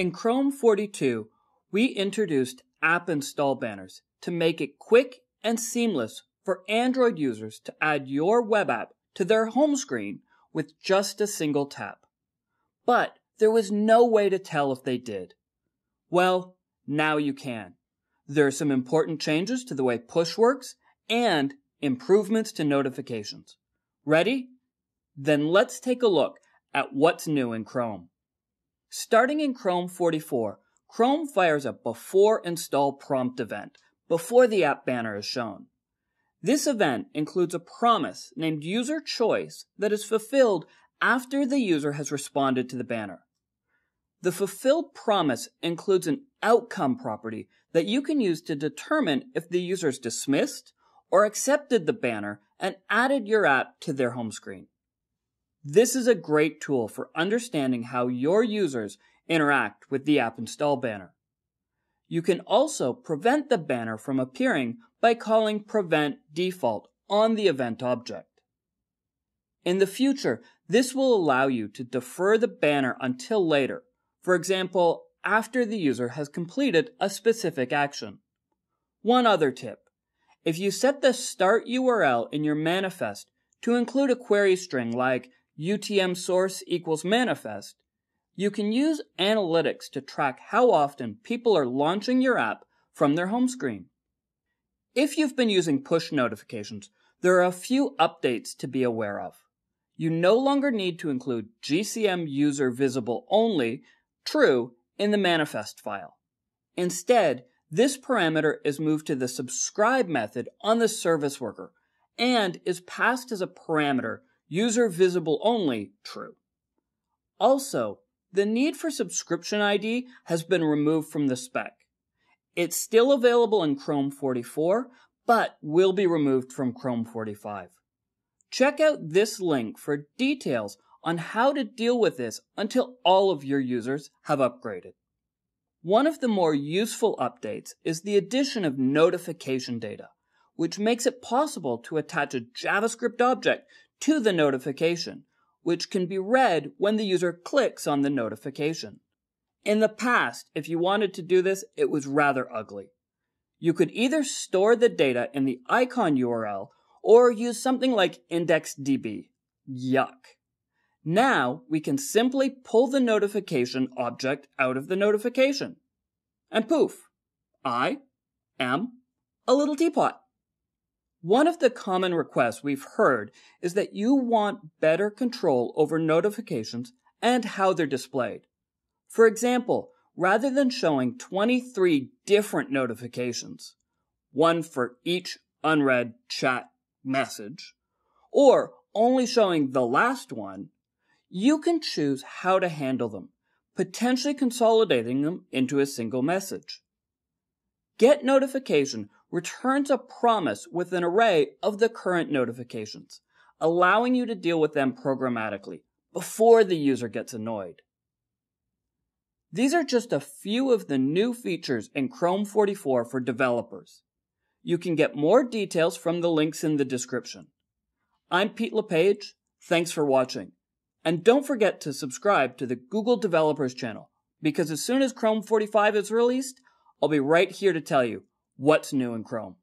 In Chrome 42, we introduced app install banners to make it quick and seamless for Android users to add your web app to their home screen with just a single tap. But there was no way to tell if they did. Well, now you can. There are some important changes to the way push works and improvements to notifications. Ready? Then let's take a look at what's new in Chrome. Starting in Chrome 44, Chrome fires a before install prompt event before the app banner is shown. This event includes a promise named user choice that is fulfilled after the user has responded to the banner. The fulfilled promise includes an outcome property that you can use to determine if the user's dismissed or accepted the banner and added your app to their home screen. This is a great tool for understanding how your users interact with the app install banner. You can also prevent the banner from appearing by calling prevent default on the event object. In the future, this will allow you to defer the banner until later, for example, after the user has completed a specific action. One other tip. If you set the start URL in your manifest to include a query string like UTM source equals manifest, you can use analytics to track how often people are launching your app from their home screen. If you've been using push notifications, there are a few updates to be aware of. You no longer need to include GCM user visible only true in the manifest file. Instead, this parameter is moved to the subscribe method on the service worker and is passed as a parameter user visible only true. Also, the need for subscription ID has been removed from the spec. It's still available in Chrome 44, but will be removed from Chrome 45. Check out this link for details on how to deal with this until all of your users have upgraded. One of the more useful updates is the addition of notification data, which makes it possible to attach a JavaScript object to the notification which can be read when the user clicks on the notification. In the past, if you wanted to do this, it was rather ugly. You could either store the data in the icon URL or use something like IndexedDB. Yuck. Now we can simply pull the notification object out of the notification. And poof, I am a little teapot. One of the common requests we've heard is that you want better control over notifications and how they're displayed. For example, rather than showing 23 different notifications, one for each unread chat message, or only showing the last one, you can choose how to handle them, potentially consolidating them into a single message. Get notification returns a promise with an array of the current notifications, allowing you to deal with them programmatically before the user gets annoyed. These are just a few of the new features in Chrome 44 for developers. You can get more details from the links in the description. I'm Pete LePage. Thanks for watching. And don't forget to subscribe to the Google Developers channel because as soon as Chrome 45 is released, I'll be right here to tell you what's new in Chrome.